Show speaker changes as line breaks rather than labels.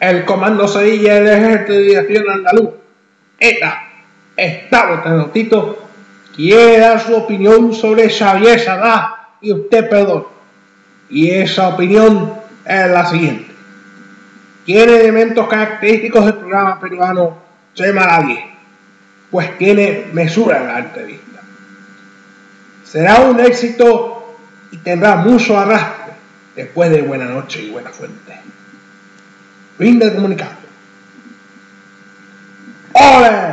el Comando Sevilla del Ejército de Aviación Andaluz, ETA, Estado Tenotito, quiere dar su opinión sobre Xavier Sadá y usted, perdón. Y esa opinión es la siguiente. Tiene elementos característicos del programa peruano Chema la 10, pues tiene mesura en la entrevista. Será un éxito y tendrá mucho arrastre después de Buena Noche y Buena Fuente. Rinda Comunicado. ¡Ole!